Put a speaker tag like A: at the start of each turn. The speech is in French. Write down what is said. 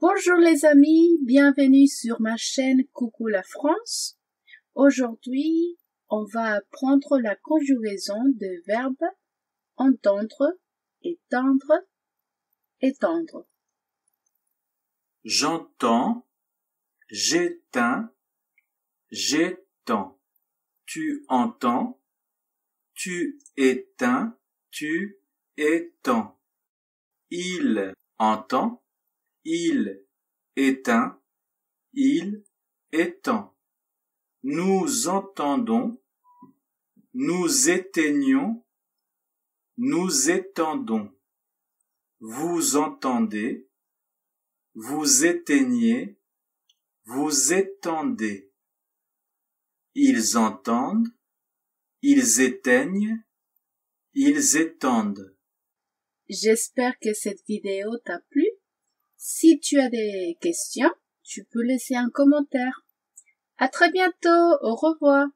A: Bonjour les amis, bienvenue sur ma chaîne Coucou la France. Aujourd'hui, on va apprendre la conjugaison des verbes entendre, étendre, étendre.
B: J'entends, j'éteins, j'étends. Tu entends, tu éteins, tu étends. Il entend, il éteint, il étend. Nous entendons, nous éteignons, nous étendons. Vous entendez, vous éteignez, vous étendez. Ils entendent, ils éteignent, ils étendent.
A: J'espère que cette vidéo t'a plu. Si tu as des questions, tu peux laisser un commentaire. À très bientôt. Au revoir.